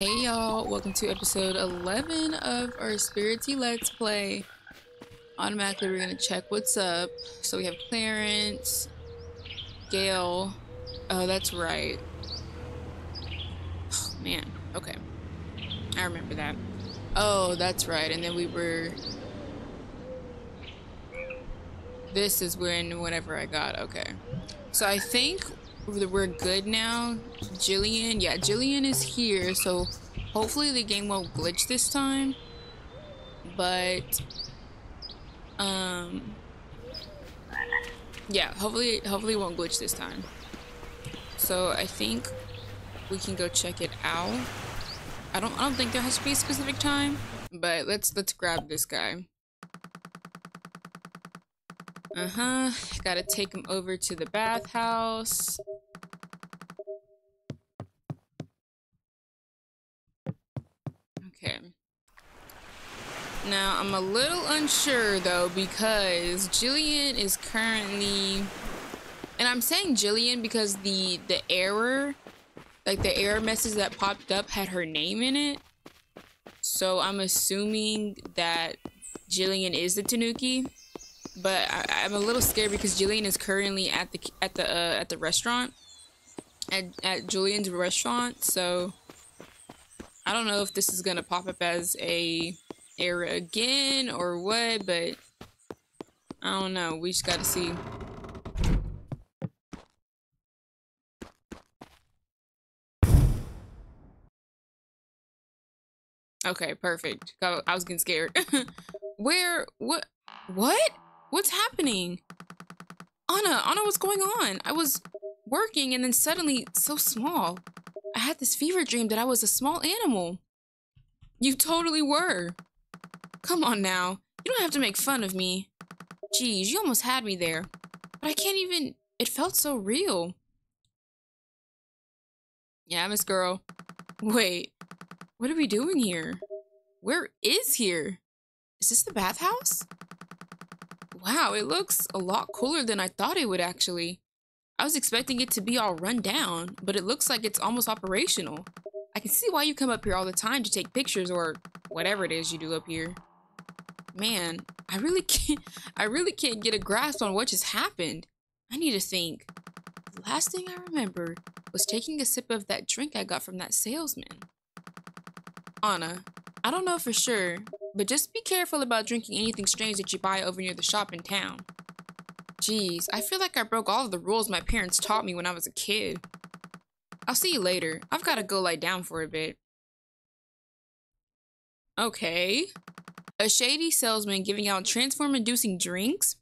Hey y'all, welcome to episode 11 of our Spirittea Let's Play. Automatically we're gonna check what's up. So we have Clarence, Gail. Oh, that's right. Oh, man, okay. I remember that. Oh, that's right, and then we were... This is when, whenever I got, okay. So I think we're good now. Jillian, yeah, Jillian is here, so hopefully the game won't glitch this time. But, um, yeah, hopefully, hopefully it won't glitch this time. So I think we can go check it out. I don't, I don't think there has to be a specific time, but let's, let's grab this guy. Uh-huh. Gotta take him over to the bathhouse. Okay. Now, I'm a little unsure, though, because Jillian is currently... And I'm saying Jillian because the, the error, like the error message that popped up had her name in it. So I'm assuming that Jillian is the Tanuki but I, am a little scared because Jillian is currently at the at the uh, at the restaurant at at Julian's restaurant. So I don't know if this is gonna pop up as a error again or what, but I don't know. We just gotta see. Okay, perfect. I was getting scared. Where? What? What? What's happening? Anna, Anna, what's going on? I was working and then suddenly so small. I had this fever dream that I was a small animal. You totally were. Come on now. You don't have to make fun of me. Geez, you almost had me there. But I can't even... It felt so real. Yeah, Miss Girl. Wait. What are we doing here? Where is here? Is this the bathhouse? Wow, it looks a lot cooler than I thought it would actually. I was expecting it to be all run down, but it looks like it's almost operational. I can see why you come up here all the time to take pictures or whatever it is you do up here. Man, I really can't I really can't get a grasp on what just happened. I need to think. The last thing I remember was taking a sip of that drink I got from that salesman. Anna, I don't know for sure, but just be careful about drinking anything strange that you buy over near the shop in town. Jeez, I feel like I broke all of the rules my parents taught me when I was a kid. I'll see you later. I've got to go lie down for a bit. Okay. A shady salesman giving out transform-inducing drinks?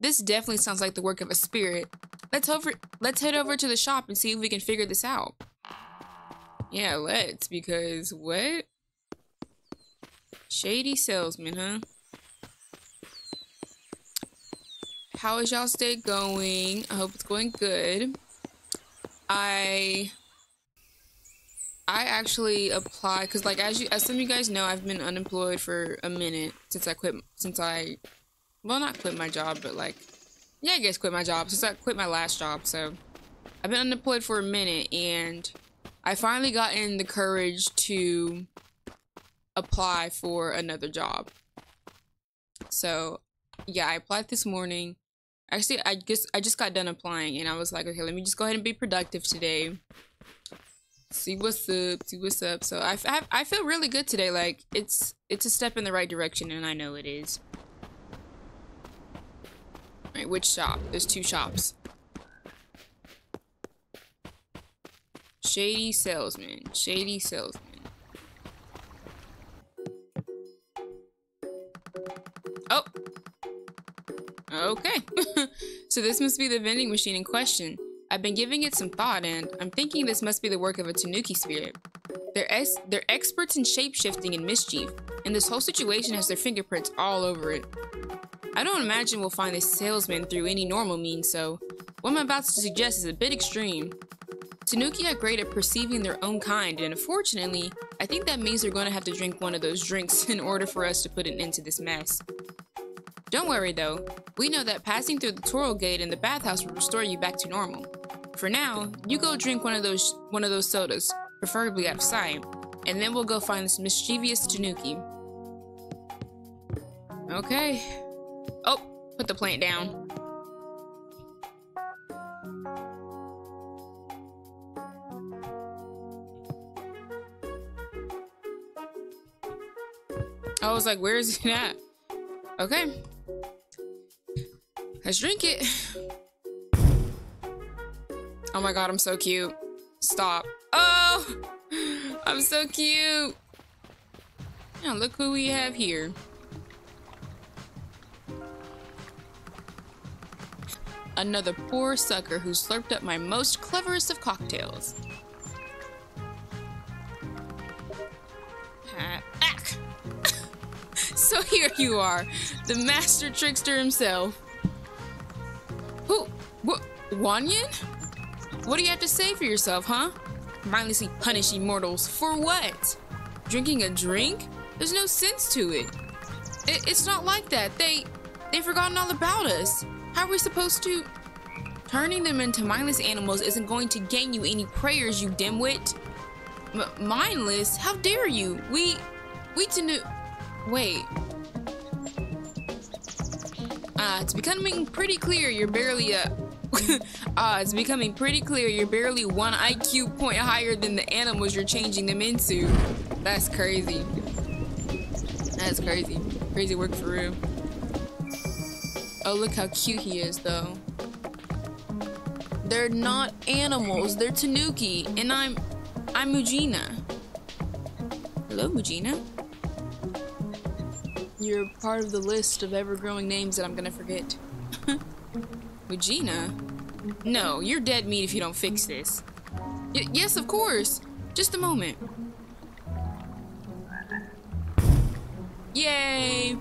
This definitely sounds like the work of a spirit. Let's over let's head over to the shop and see if we can figure this out. Yeah, let's, because what? Shady salesman, huh? How is y'all's day going? I hope it's going good. I I actually apply because like as you as some of you guys know I've been unemployed for a minute since I quit since I well not quit my job but like yeah I guess quit my job since I quit my last job so I've been unemployed for a minute and I finally got in the courage to apply for another job. So, yeah, I applied this morning. Actually, I guess I just got done applying and I was like, okay, let me just go ahead and be productive today. See what's up, see what's up. So I, I, I feel really good today. Like it's it's a step in the right direction and I know it is. Right, which shop? There's two shops. Shady salesman, shady salesman. Okay. so this must be the vending machine in question. I've been giving it some thought and I'm thinking this must be the work of a Tanuki spirit. They're, they're experts in shape-shifting and mischief, and this whole situation has their fingerprints all over it. I don't imagine we'll find this salesman through any normal means, so what I'm about to suggest is a bit extreme. Tanuki are great at perceiving their own kind, and unfortunately, I think that means they're going to have to drink one of those drinks in order for us to put an end to this mess. Don't worry though, we know that passing through the Torii Gate in the bathhouse will restore you back to normal. For now, you go drink one of those one of those sodas, preferably out of sight. and then we'll go find this mischievous Tanuki. Okay. Oh, put the plant down. I was like, where is it at? Okay. Let's drink it. Oh my god, I'm so cute. Stop. Oh! I'm so cute. Now look who we have here. Another poor sucker who slurped up my most cleverest of cocktails. so here you are, the master trickster himself. Who? What? Wanyan? What do you have to say for yourself, huh? Mindlessly punishing mortals for what? Drinking a drink? There's no sense to it. it. It's not like that. They, they've forgotten all about us. How are we supposed to? Turning them into mindless animals isn't going to gain you any prayers, you dimwit. M mindless? How dare you? We, we to. Wait. Uh, it's becoming pretty clear you're barely a. uh, it's becoming pretty clear you're barely one IQ point higher than the animals you're changing them into. That's crazy. That's crazy. Crazy work for real. Oh, look how cute he is, though. They're not animals. They're Tanuki, and I'm, I'm Mujina. Hello, Mujina. You're part of the list of ever-growing names that I'm gonna forget. Regina? No, you're dead meat if you don't fix this. Y yes, of course. Just a moment. Yay!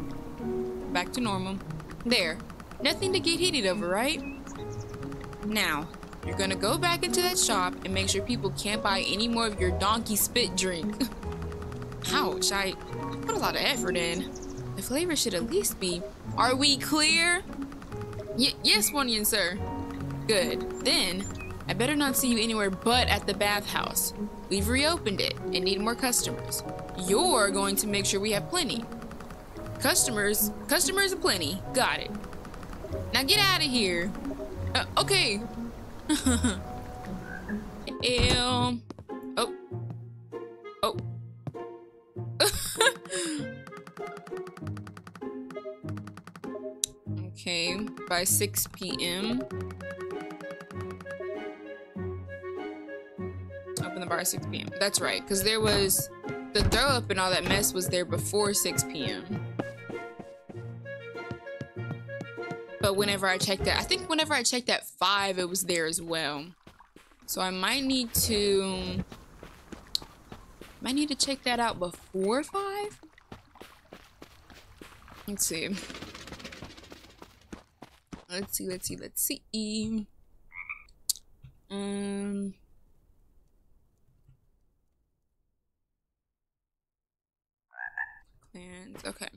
Back to normal. There. Nothing to get heated over, right? Now, you're gonna go back into that shop and make sure people can't buy any more of your donkey spit drink. Ouch, I put a lot of effort in. The flavor should at least be. Are we clear? Y yes, Wanyan, sir. Good. Then, I better not see you anywhere but at the bathhouse. We've reopened it and need more customers. You're going to make sure we have plenty. Customers, customers aplenty. Got it. Now get out of here. Uh, okay. um. By 6 p.m. Open the bar at 6 p.m. That's right, because there was the throw up and all that mess was there before 6 p.m. But whenever I checked that, I think whenever I checked at 5, it was there as well. So I might need to... Might need to check that out before 5? Let's see. Let's see, let's see, let's see. Um. Clans, okay.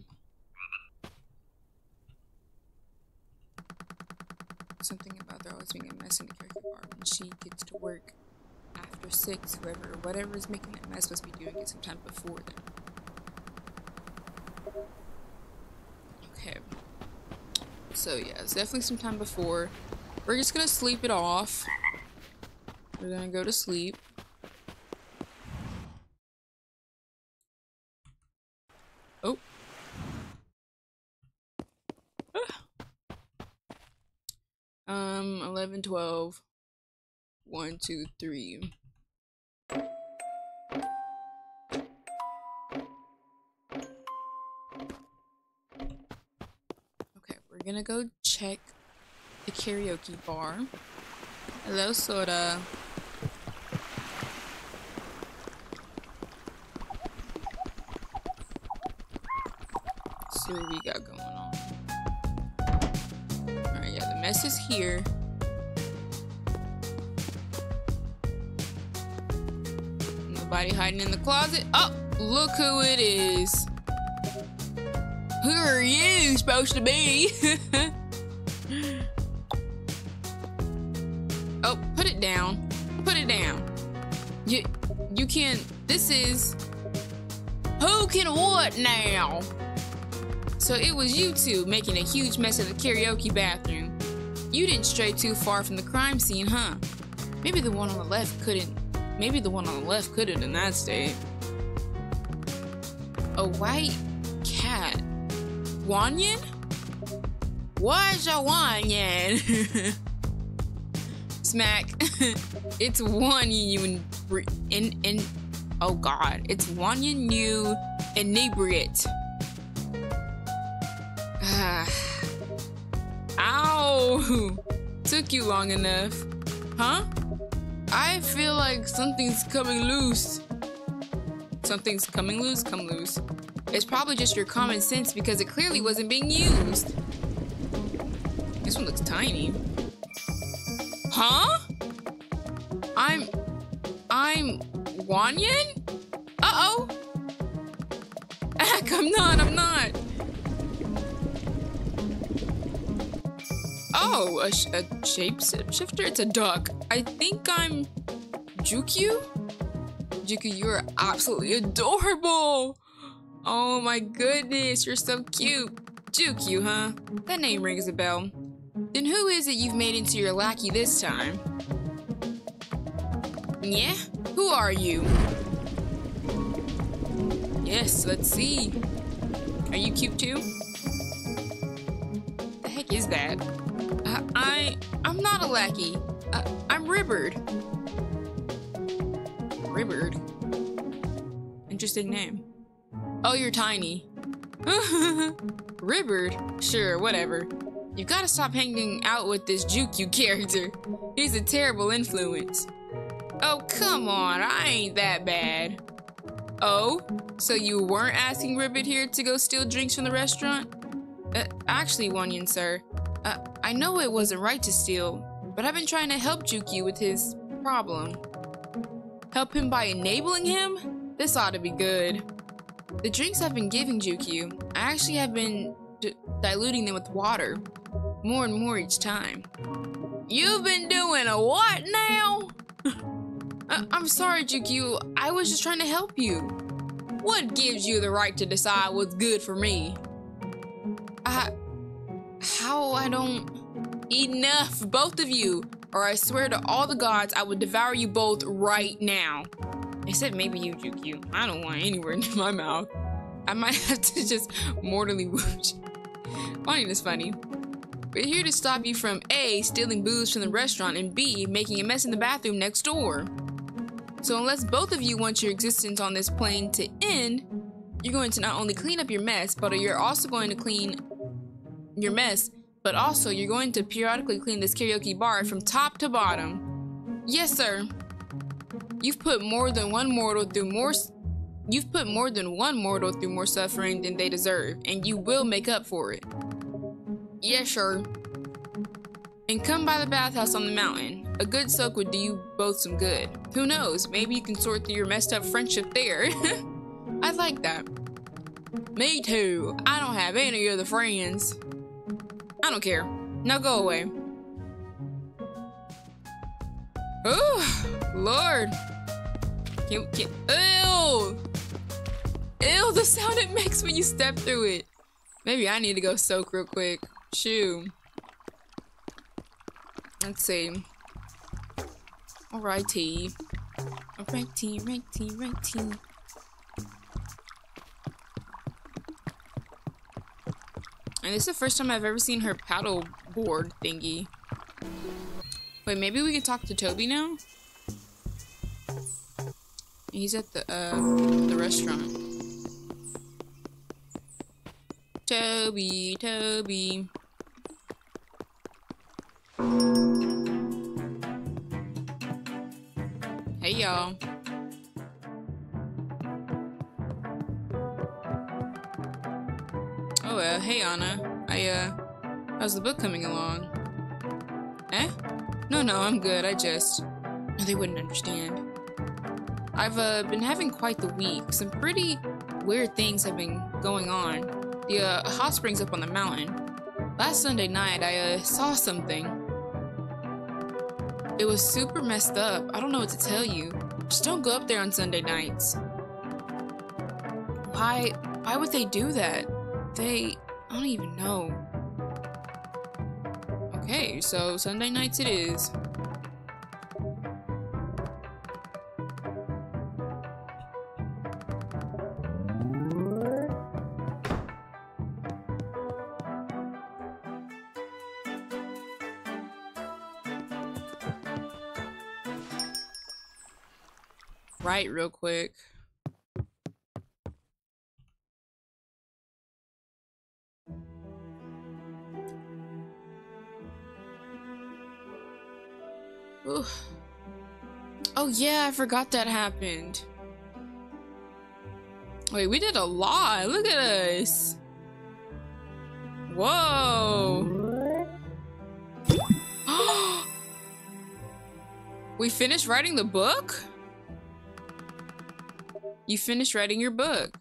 Something about there always being a mess in the character bar when she gets to work after six. Whoever, whatever is making that mess must be doing it sometime before then. Okay. So yeah, it's definitely some time before. We're just gonna sleep it off. We're gonna go to sleep. Oh. Um, 11, 12. 1, 2, 3. We're gonna go check the karaoke bar. Hello, Soda. see what we got going on. Alright, yeah, the mess is here. Nobody hiding in the closet. Oh, look who it is. Who are you supposed to be? oh, put it down. Put it down. You you can't this is Who can what now? So it was you two making a huge mess of the karaoke bathroom. You didn't stray too far from the crime scene, huh? Maybe the one on the left couldn't. Maybe the one on the left couldn't in that state. Oh, a white cat. Wanyan? What's a Wanyan? Smack. it's Wanyan you in in oh god. It's Wanyan you inebriate. Ow! Took you long enough. Huh? I feel like something's coming loose. Something's coming loose, come loose. It's probably just your common sense because it clearly wasn't being used. This one looks tiny. Huh? I'm... I'm... Wanyan? Uh-oh. Heck, I'm not, I'm not. Oh, a, sh a shapeshifter? It's a duck. I think I'm Jukyu? Jukyu, you're absolutely adorable. Oh my goodness, you're so cute. Jukyu, huh? That name rings a bell. Then who is it you've made into your lackey this time? Yeah? Who are you? Yes, let's see. Are you cute too? The heck is that? Uh, I... I'm not a lackey. Uh, I'm Ribbard. Ribbard? Interesting name. Oh, you're tiny. Ribbard? Sure, whatever. You gotta stop hanging out with this Jukyu character. He's a terrible influence. Oh, come on, I ain't that bad. Oh, so you weren't asking Ribbit here to go steal drinks from the restaurant? Uh, actually, Wanyan, sir, uh, I know it wasn't right to steal, but I've been trying to help Jukyu with his problem. Help him by enabling him? This ought to be good. The drinks I've been giving Jukyu, I actually have been diluting them with water. More and more each time. You've been doing a what now? uh, I'm sorry, Jukyu. I was just trying to help you. What gives you the right to decide what's good for me? I... How I don't... Enough, both of you, or I swear to all the gods I would devour you both right now. Except maybe you, Jukyu. I don't want anywhere near my mouth. I might have to just mortally wound Funny is funny. We're here to stop you from A, stealing booze from the restaurant, and B, making a mess in the bathroom next door. So unless both of you want your existence on this plane to end, you're going to not only clean up your mess, but you're also going to clean your mess, but also you're going to periodically clean this karaoke bar from top to bottom. Yes, sir. You've put more than one mortal through more You've put more than one mortal through more suffering than they deserve, and you will make up for it. Yeah, sure. And come by the bathhouse on the mountain. A good soak would do you both some good. Who knows, maybe you can sort through your messed up friendship there. I like that. Me too. I don't have any other friends. I don't care. Now go away. Oh, Lord. Can, can, ew! Ew, the sound it makes when you step through it. Maybe I need to go soak real quick. Shoo. Let's see. Alrighty. Alrighty, righty, righty. And this is the first time I've ever seen her paddle board thingy. Wait, maybe we can talk to Toby now? He's at the, uh, the restaurant. Toby, Toby. Hey, y'all. Oh, uh, hey, Anna. I, uh, how's the book coming along? Eh? No, no, I'm good. I just... They wouldn't understand. I've, uh, been having quite the week. Some pretty weird things have been going on the uh, hot springs up on the mountain. Last Sunday night, I uh, saw something. It was super messed up. I don't know what to tell you. Just don't go up there on Sunday nights. Why, why would they do that? They, I don't even know. Okay, so Sunday nights it is. Right, real quick. Ooh. Oh yeah, I forgot that happened. Wait, we did a lot. Look at us. Whoa. we finished writing the book? You finished writing your book.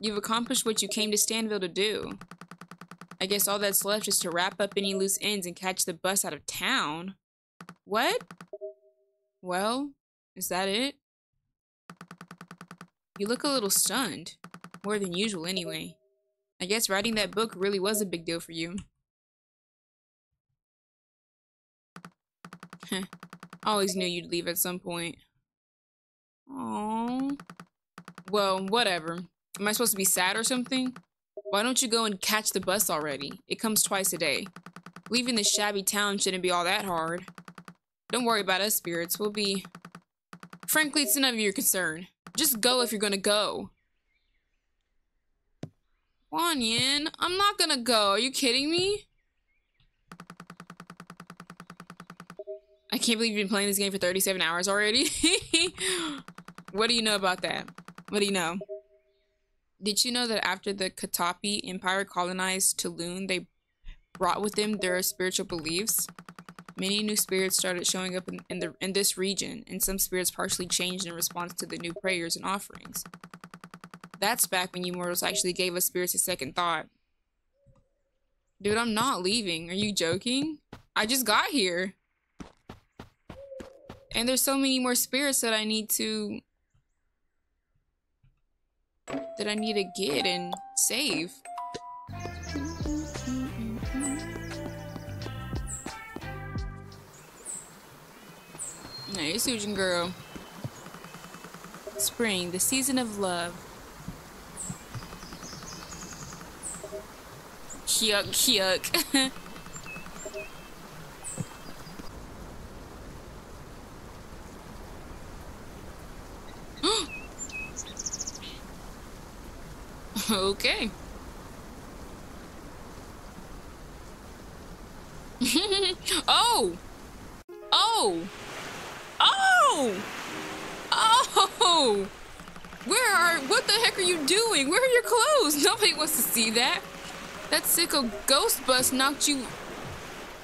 You've accomplished what you came to Stanville to do. I guess all that's left is to wrap up any loose ends and catch the bus out of town. What? Well, is that it? You look a little stunned. More than usual, anyway. I guess writing that book really was a big deal for you. I always knew you'd leave at some point. Aww. Well, whatever. Am I supposed to be sad or something? Why don't you go and catch the bus already? It comes twice a day. Leaving this shabby town shouldn't be all that hard. Don't worry about us, spirits. We'll be... Frankly, it's none of your concern. Just go if you're gonna go. Wanyan, I'm not gonna go. Are you kidding me? I can't believe you've been playing this game for 37 hours already. what do you know about that? What do you know? Did you know that after the Katapi Empire colonized Tulun, they brought with them their spiritual beliefs? Many new spirits started showing up in, in, the, in this region, and some spirits partially changed in response to the new prayers and offerings. That's back when you mortals actually gave us spirits a second thought. Dude, I'm not leaving. Are you joking? I just got here. And there's so many more spirits that I need to that I need to get and save. Hey, Sujin girl. Spring, the season of love. Yuck, yuck. Okay. oh! Oh! Oh! Oh! Where are, what the heck are you doing? Where are your clothes? Nobody wants to see that. That sicko ghost bus knocked you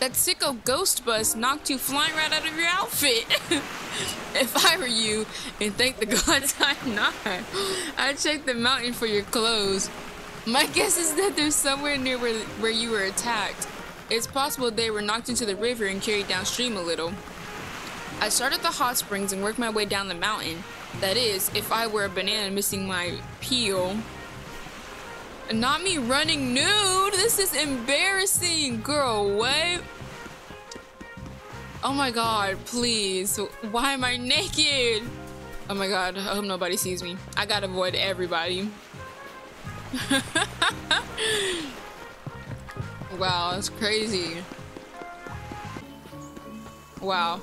that sicko ghost bus knocked you flying right out of your outfit. if I were you, and thank the gods I'm not, I'd check the mountain for your clothes. My guess is that they're somewhere near where, where you were attacked. It's possible they were knocked into the river and carried downstream a little. I started the hot springs and worked my way down the mountain. That is, if I were a banana missing my peel. Not me running nude. This is embarrassing. Girl, what? Oh my god, please. Why am I naked? Oh my god, I hope nobody sees me. I gotta avoid everybody. wow, that's crazy. Wow.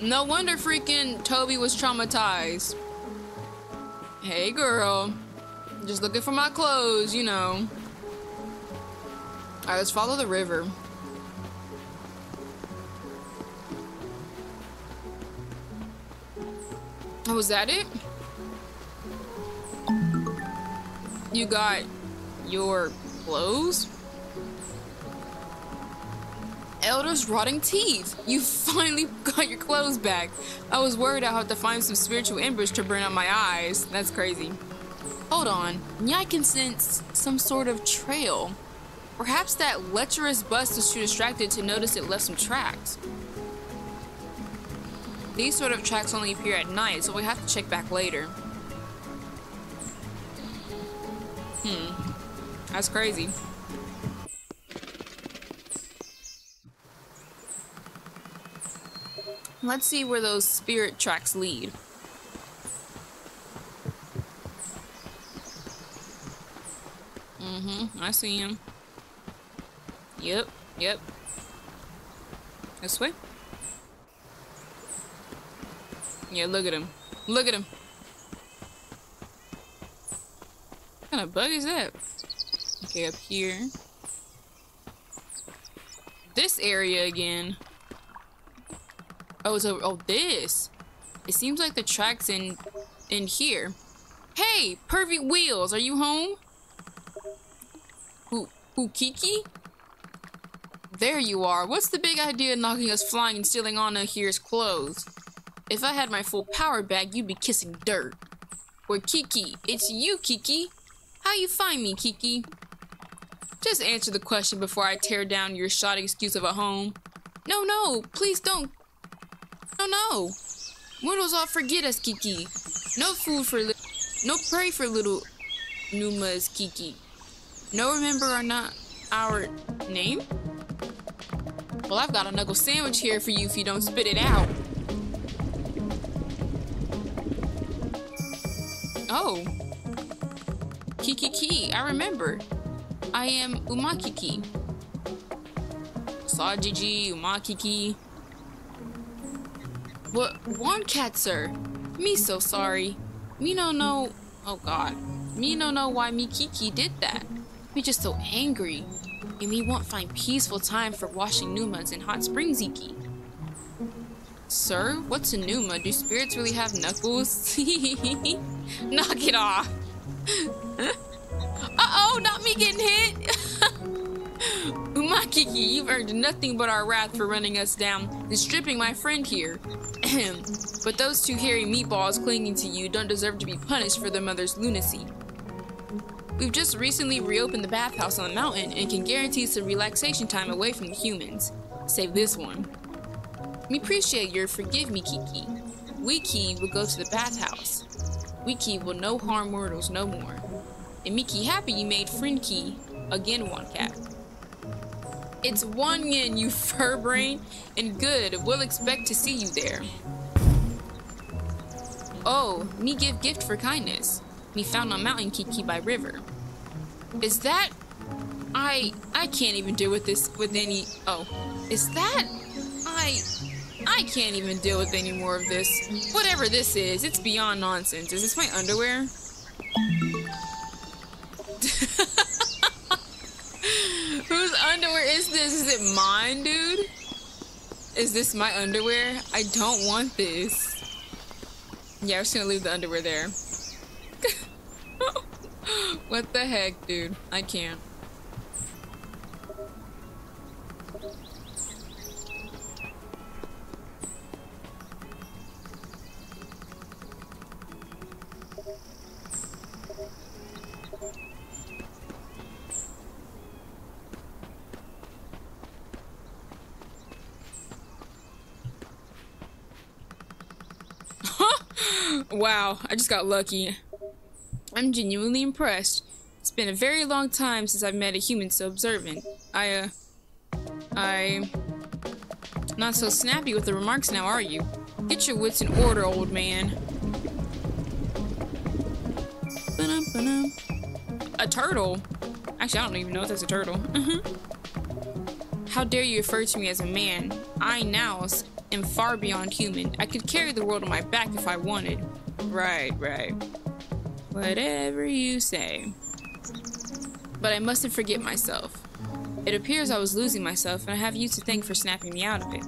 No wonder freaking Toby was traumatized. Hey girl. Just looking for my clothes, you know. Alright, let's follow the river. Oh, was that it? You got your clothes? Elder's rotting teeth. You finally got your clothes back. I was worried I'd have to find some spiritual embers to burn out my eyes. That's crazy. Hold on. Yeah, I can sense some sort of trail. Perhaps that lecherous bus is too distracted to notice it left some tracks. These sort of tracks only appear at night, so we have to check back later. Hmm. That's crazy. Let's see where those spirit tracks lead. Mm-hmm. I see him. Yep. Yep. This way? Yeah, look at him. Look at him. What kind of bug is that? Okay, up here. This area again. Oh, so oh this. It seems like the track's in in here. Hey, perfect wheels, are you home? Who who Kiki? There you are. What's the big idea knocking us flying and stealing Anna here's clothes? If I had my full power back, you'd be kissing dirt. Or Kiki, it's you, Kiki. How you find me, Kiki? Just answer the question before I tear down your shot excuse of a home. No, no, please don't. No, no. Mortals all forget us, Kiki. No food for li no prey for little Numa's Kiki. No remember or not our name? Well, I've got a knuckle sandwich here for you if you don't spit it out. Oh. Kiki, I remember. I am Umakiki. Sajiji, Umakiki. What? One cat, sir. Me so sorry. Me no know. Oh God. Me no know why me Kiki did that. Me just so angry. And me won't find peaceful time for washing Numas in hot springs Iki. Sir, what's a Numa? Do spirits really have knuckles? Knock it off. Uh-oh, not me getting hit. Umakiki, you've earned nothing but our wrath for running us down and stripping my friend here. but those two hairy meatballs clinging to you don't deserve to be punished for their mother's lunacy. We've just recently reopened the bathhouse on the mountain and can guarantee some relaxation time away from the humans. Save this one. We appreciate your forgive me, Kiki. We Key will go to the bathhouse. Key will no harm mortals no more. And Miki happy you made friend Key again one cat. It's Wanyan, you fur brain, and good. We'll expect to see you there. Oh, me give gift for kindness. Me found on mountain Kiki by river. Is that? I I can't even deal with this with any. Oh, is that? I I can't even deal with any more of this. Whatever this is, it's beyond nonsense. Is this my underwear? Whose underwear is this? Is it mine, dude? Is this my underwear? I don't want this. Yeah, I'm just gonna leave the underwear there. what the heck, dude? I can't. wow, I just got lucky. I'm genuinely impressed. It's been a very long time since I've met a human so observant. I, uh... I... Not so snappy with the remarks now, are you? Get your wits in order, old man. A turtle? Actually, I don't even know if that's a turtle. Mm-hmm. How dare you refer to me as a man? I, now, am far beyond human. I could carry the world on my back if I wanted. Right, right. Whatever you say. But I mustn't forget myself. It appears I was losing myself, and I have you to thank for snapping me out of it.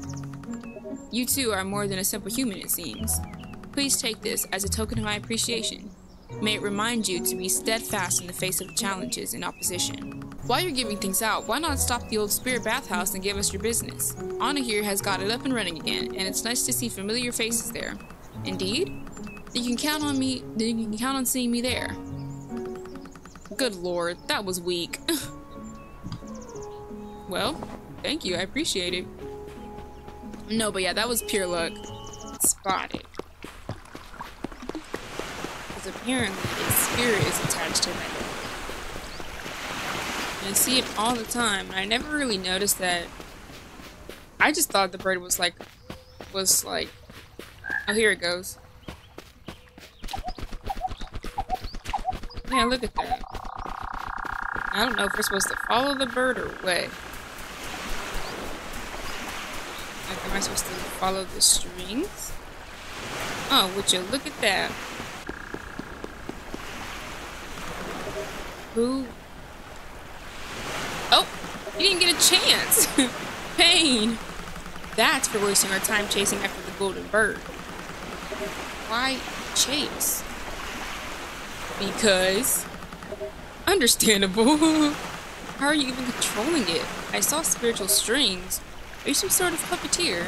You too are more than a simple human, it seems. Please take this as a token of my appreciation. May it remind you to be steadfast in the face of challenges and opposition. While you're giving things out, why not stop the old spirit bathhouse and give us your business? Anna here has got it up and running again, and it's nice to see familiar faces there. Indeed? You can count on me, you can count on seeing me there. Good lord, that was weak. well, thank you, I appreciate it. No, but yeah, that was pure luck. Spotted. Because apparently a spirit is attached to that. I see it all the time. And I never really noticed that. I just thought the bird was like, was like, oh, here it goes. Yeah, look at that. I don't know if we're supposed to follow the bird or what. Like, am I supposed to follow the strings? Oh, would you look at that? Who? Oh, you didn't get a chance. Pain. That's for wasting our time chasing after the golden bird. Why chase? Because understandable. How are you even controlling it? I saw spiritual strings. Are you some sort of puppeteer?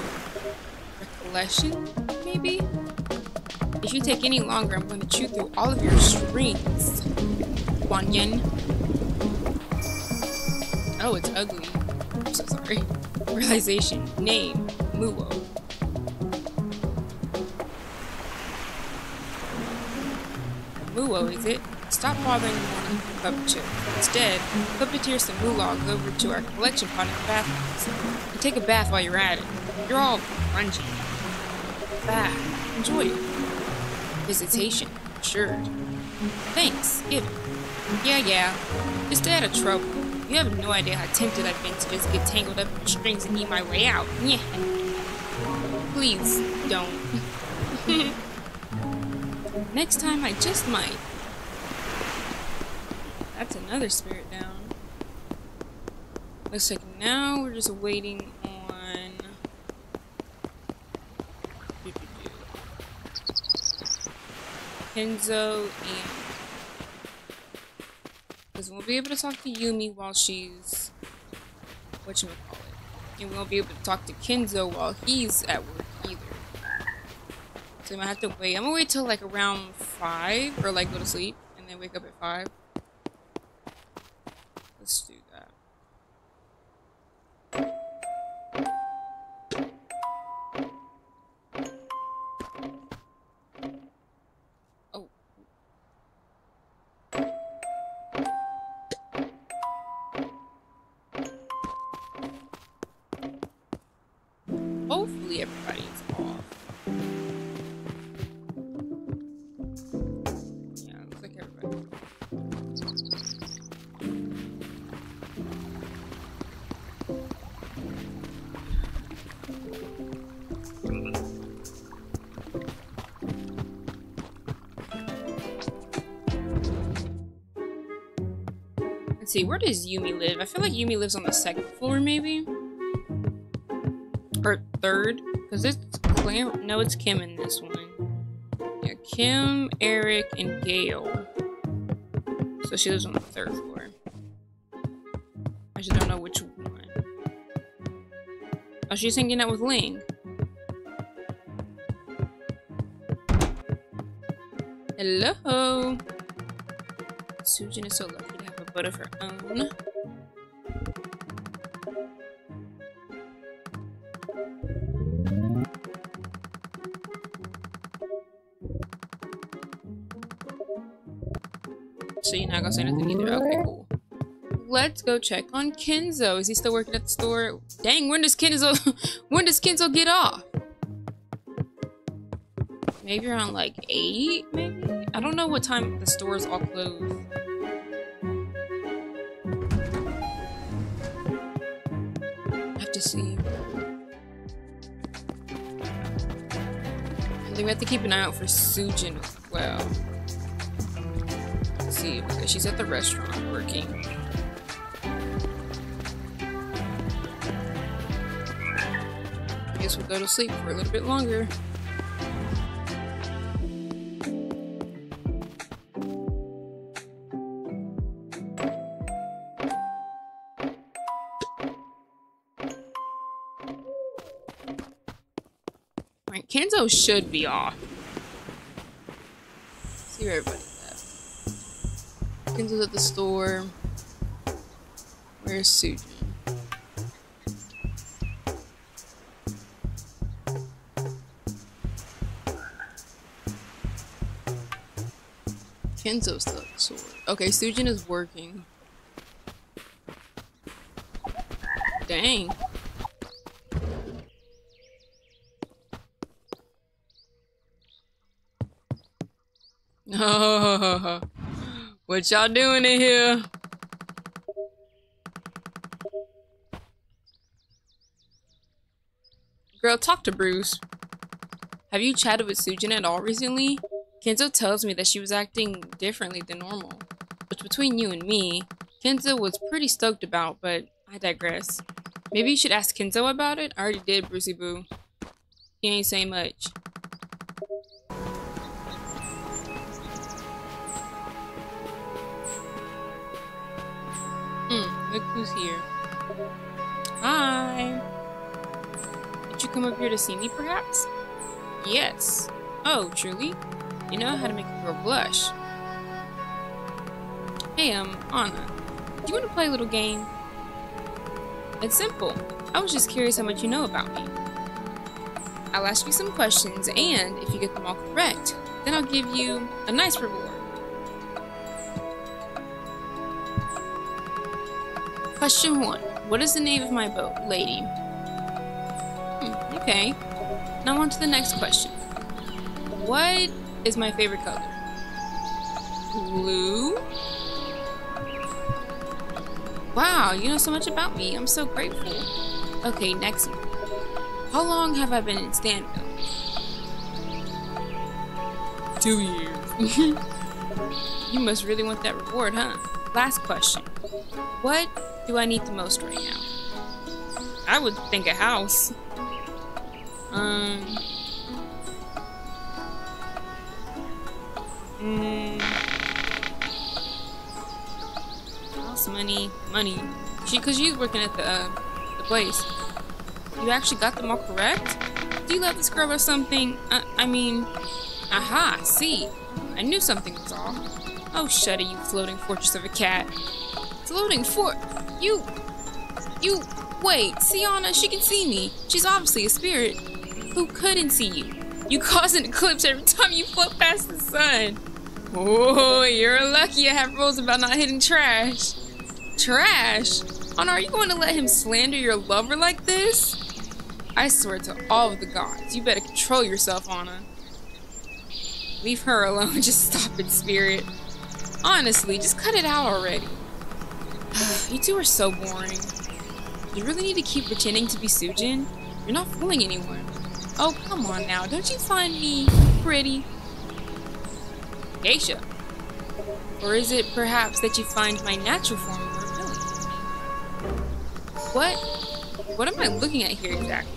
Recollection, maybe? If you take any longer, I'm going to chew through all of your strings. Wanyan. Oh, it's ugly. I'm so sorry. Realization. Name. Muo. Muo, is it? Stop bothering the morning puppeteer. Instead, puppeteer some moologs over to our collection pot in the bathhouse. And take a bath while you're at it. You're all grungy. Bath. Enjoy it. Visitation. Sure. Thanks. Give it. Yeah, yeah. Just out of trouble. You have no idea how tempted I've been to just get tangled up in strings and eat my way out. Yeah. Please, don't. Next time I just might. That's another spirit down. Looks like now we're just waiting on... Kenzo and... Because we'll be able to talk to Yumi while she's... Whatchamacallit. And we won't be able to talk to Kenzo while he's at work either. So I'm gonna have to wait. I'm gonna wait till like around 5 or like go to sleep and then wake up at 5. Let's do see, where does Yumi live? I feel like Yumi lives on the second floor, maybe? Or third? Because it's Claire. No, it's Kim in this one. Yeah, Kim, Eric, and Gail. So she lives on the third floor. I just don't know which one. Oh, she's hanging out with Ling. Hello. Sujin is so lucky to have butt of her own. So you're not gonna say nothing either. Okay, cool. Let's go check on Kenzo. Is he still working at the store? Dang, when does Kenzo when does Kenzo get off? Maybe around like eight, maybe? I don't know what time the stores all close. I think we have to keep an eye out for Sujin as well. Let's see, okay, she's at the restaurant working. I guess we'll go to sleep for a little bit longer. Should be off. See where everybody's at. Kenzo's at the store. Where's Sujin? Kenzo's still at the store. Okay, Sujin is working. Dang. What y'all doing in here? Girl, talk to Bruce. Have you chatted with Sujin at all recently? Kenzo tells me that she was acting differently than normal. Which between you and me, Kenzo was pretty stoked about, but I digress. Maybe you should ask Kenzo about it? I already did, Brucey Boo. He ain't saying much. Who's here. Hi! Did you come up here to see me, perhaps? Yes. Oh, truly? You know how to make a girl blush. Hey, um, Anna, do you want to play a little game? It's simple. I was just curious how much you know about me. I'll ask you some questions, and if you get them all correct, then I'll give you a nice reward. Question 1. What is the name of my boat, lady? Hmm, okay. Now on to the next question. What is my favorite color? Blue? Wow, you know so much about me. I'm so grateful. Okay, next one. How long have I been in Stanville? Two years. you must really want that reward, huh? Last question. What do I need the most right now? I would think a house. Um. Mm, house money, money. She, cause she's working at the uh, the place. You actually got them all correct? Do you love this girl or something? Uh, I mean, aha, see. I knew something was off. Oh, shut it, you floating fortress of a cat. Floating fort? You... You... Wait, Sienna, she can see me. She's obviously a spirit. Who couldn't see you? You cause an eclipse every time you float past the sun. Oh, you're lucky I have rules about not hitting trash. Trash? Anna, are you going to let him slander your lover like this? I swear to all of the gods, you better control yourself, Anna. Leave her alone, just stop it, spirit. Honestly, just cut it out already. you two are so boring. You really need to keep pretending to be Sujin? You're not fooling anyone. Oh, come on now, don't you find me pretty? Geisha. Or is it perhaps that you find my natural form more appealing? What? What am I looking at here exactly?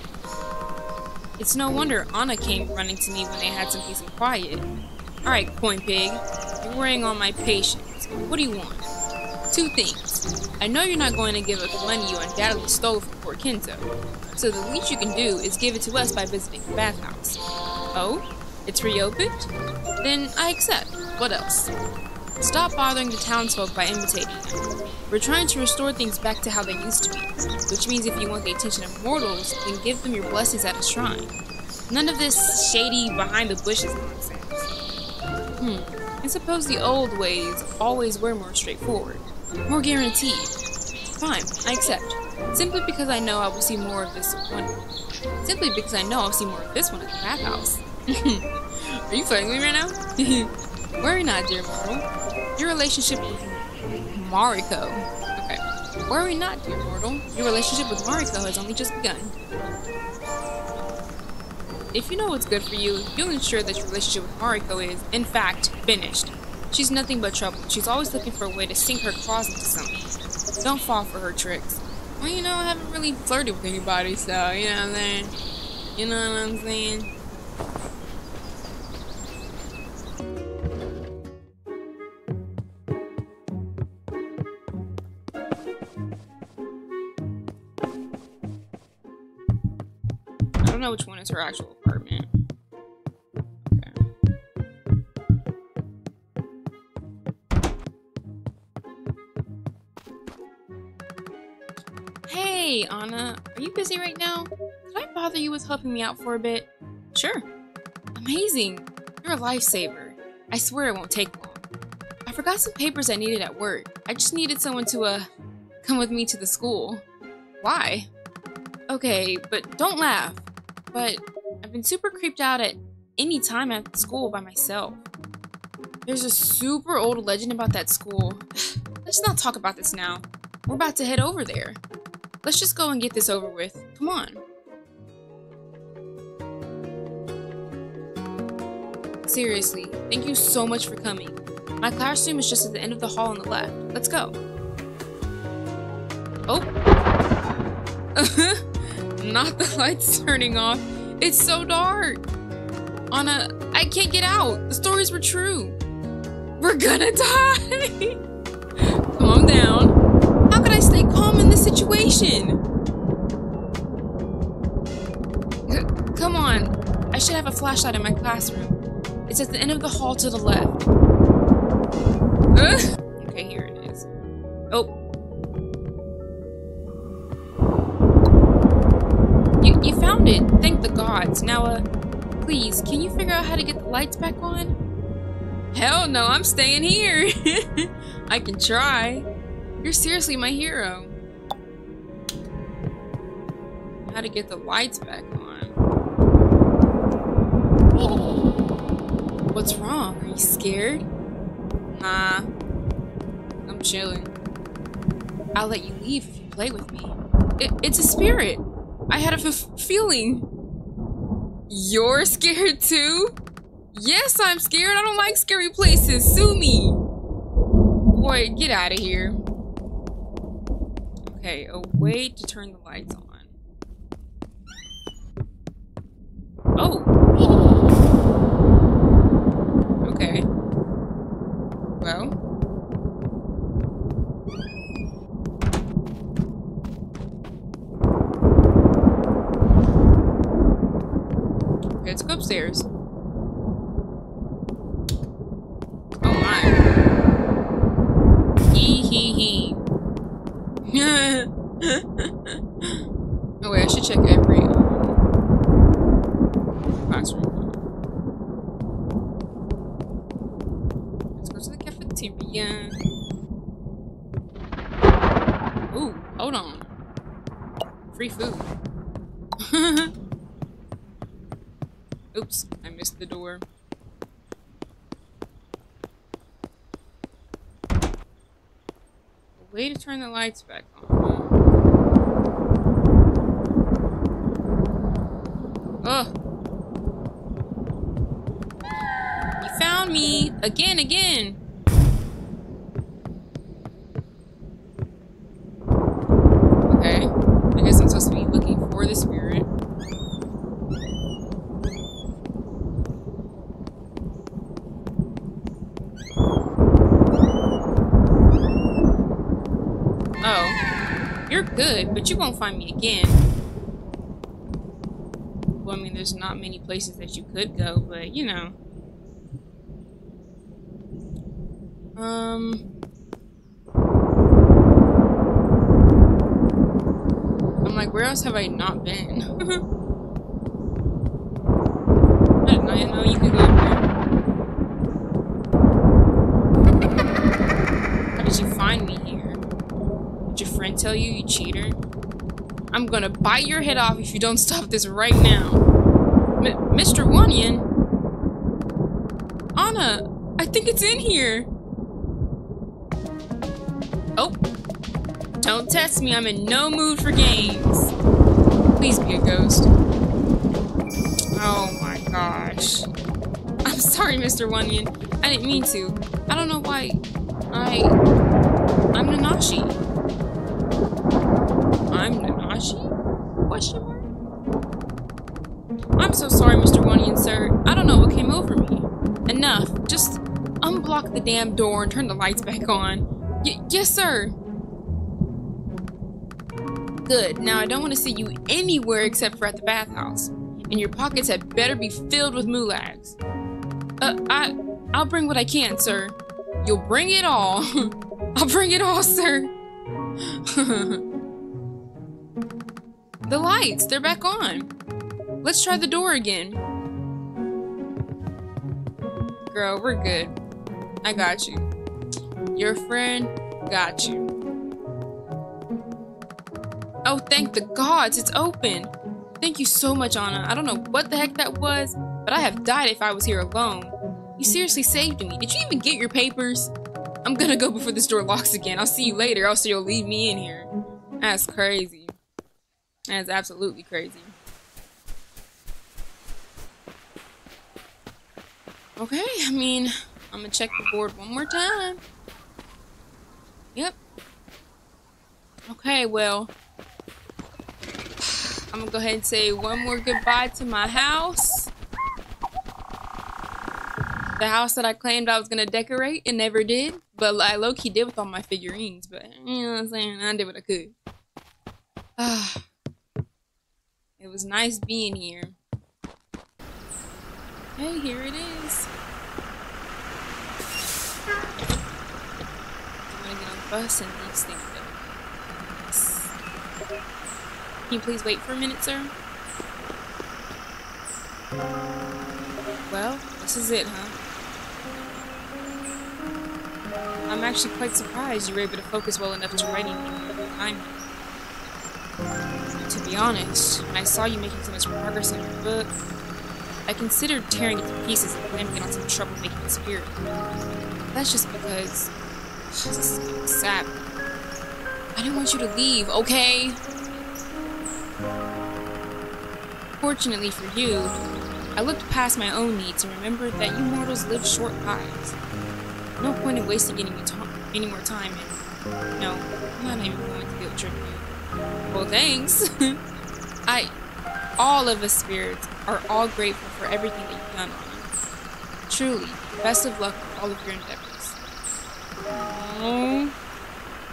It's no wonder Anna came running to me when they had some peace and quiet. Alright, Coin Pig. You're wearing on my patience. What do you want? Two things. I know you're not going to give us the money you undoubtedly stole from Fort Kenzo, so the least you can do is give it to us by visiting the bathhouse. Oh? It's reopened? Then I accept. What else? Stop bothering the townsfolk by imitating them. We're trying to restore things back to how they used to be, which means if you want the attention of mortals, then give them your blessings at a shrine. None of this shady, behind the bushes nonsense. Hmm, I suppose the old ways always were more straightforward, more guaranteed. Fine, I accept. Simply because I know I will see more of this one. Simply because I know I'll see more of this one at the bathhouse. Are you playing me right now? Worry not, dear mortal. Your relationship with Mariko. Okay. Worry not, dear mortal. Your relationship with Mariko has only just begun. If you know what's good for you, you'll ensure that your relationship with Mariko is, in fact, finished. She's nothing but trouble. She's always looking for a way to sink her claws into something. Don't fall for her tricks. Well, you know, I haven't really flirted with anybody, so, you know what I'm saying? You know what I'm saying? I don't know which one is her actual Are you busy right now? Could I bother you with helping me out for a bit? Sure. Amazing. You're a lifesaver. I swear it won't take long. I forgot some papers I needed at work. I just needed someone to, uh, come with me to the school. Why? Okay, but don't laugh. But I've been super creeped out at any time at school by myself. There's a super old legend about that school. Let's not talk about this now. We're about to head over there. Let's just go and get this over with. Come on. Seriously, thank you so much for coming. My classroom is just at the end of the hall on the left. Let's go. Oh. Not the lights turning off. It's so dark. Anna, I can't get out. The stories were true. We're gonna die. calm down. Situation? Come on. I should have a flashlight in my classroom. It's at the end of the hall to the left. okay, here it is. Oh. You, you found it. Thank the gods. Now, uh, please, can you figure out how to get the lights back on? Hell no, I'm staying here. I can try. You're seriously my hero. How to get the lights back on. What's wrong? Are you scared? Nah. I'm chilling. I'll let you leave if you play with me. It, it's a spirit. I had a feeling. You're scared too? Yes, I'm scared. I don't like scary places. Sue me. Boy, get out of here. Okay, a way to turn the lights on. Oh. Okay. Well. Let's go upstairs. oh wait, I should check every um, classroom. Let's go to the cafeteria. Ooh, hold on. Free food. Oops, I missed the door. way to turn the lights back on. Ugh. You found me! Again, again! Okay. I guess I'm supposed to be looking for the spirit. Oh. You're good, but you won't find me again Well, I mean, there's not many places that you could go, but you know. Um. I'm like, where else have I not been? I did not know you could go here. How did you find me here? Did your friend tell you, you cheater? I'm gonna bite your head off if you don't stop this right now. Mr. Wanyan? Anna, I think it's in here. Oh. Don't test me, I'm in no mood for games. Please be a ghost. Oh my gosh. I'm sorry, Mr. Wanyan. I didn't mean to. I don't know why. I... I'm Nanashi. I'm Nanashi? Question mark? I'm so sorry, Mr. Wanyan, sir. I don't know what came over me. Enough. Just unblock the damn door and turn the lights back on. Y yes, sir. Good. Now, I don't want to see you anywhere except for at the bathhouse. And your pockets had better be filled with moolags. Uh, I... I'll bring what I can, sir. You'll bring it all. I'll bring it all, sir. the lights, they're back on. Let's try the door again. Girl, we're good. I got you. Your friend got you. Oh, thank the gods, it's open. Thank you so much, Anna. I don't know what the heck that was, but I have died if I was here alone. You seriously saved me. Did you even get your papers? I'm gonna go before this door locks again. I'll see you later, else you'll leave me in here. That's crazy. That's absolutely crazy. Okay, I mean, I'm gonna check the board one more time. Yep. Okay, well, I'm gonna go ahead and say one more goodbye to my house. The house that I claimed I was gonna decorate and never did. But I low-key did with all my figurines, but you know what I'm saying? I did what I could. Ah. Was nice being here. Hey, here it is. I'm gonna get on the bus and Can you please wait for a minute, sir? Well, this is it, huh? I'm actually quite surprised you were able to focus well enough to write anything honest, when I saw you making so much progress on your book, I considered tearing it to pieces and blaming it on some troublemaking spirit. That's just because this is sap. I didn't want you to leave, okay? Fortunately for you, I looked past my own needs and remembered that you mortals live short lives. No point in wasting any, any more time and no, I'm not even going to guilt trip you. Thanks. I, all of us spirits are all grateful for everything that you've done on us. Truly, best of luck with all of your endeavors.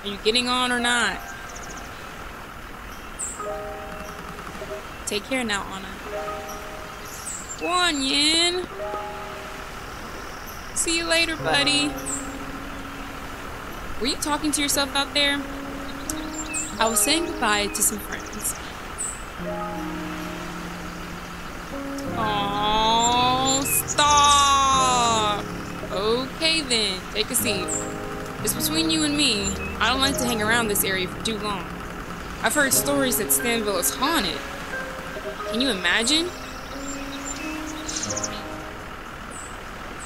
Are you getting on or not? Take care now, Anna. Wanyan. See you later, buddy. Were you talking to yourself out there? I was saying goodbye to some friends. Oh, stop! Okay then, take a seat. It's between you and me. I don't like to hang around this area for too long. I've heard stories that Stanville is haunted. Can you imagine?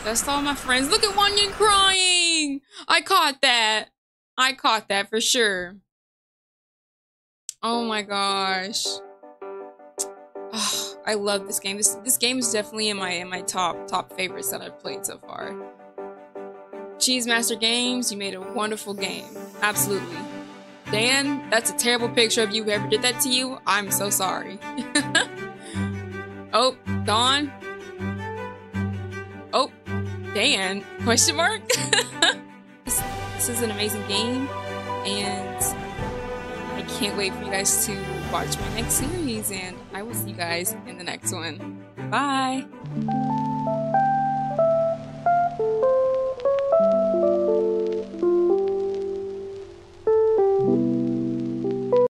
That's all my friends. Look at Wanyan crying! I caught that. I caught that for sure. Oh my gosh. Oh, I love this game. This this game is definitely in my in my top top favorites that I've played so far. Cheesemaster Games, you made a wonderful game. Absolutely. Dan, that's a terrible picture of you. Whoever did that to you, I'm so sorry. oh, Dawn, Oh, Dan? Question mark? this, this is an amazing game, and can't wait for you guys to watch my next series, and I will see you guys in the next one. Bye!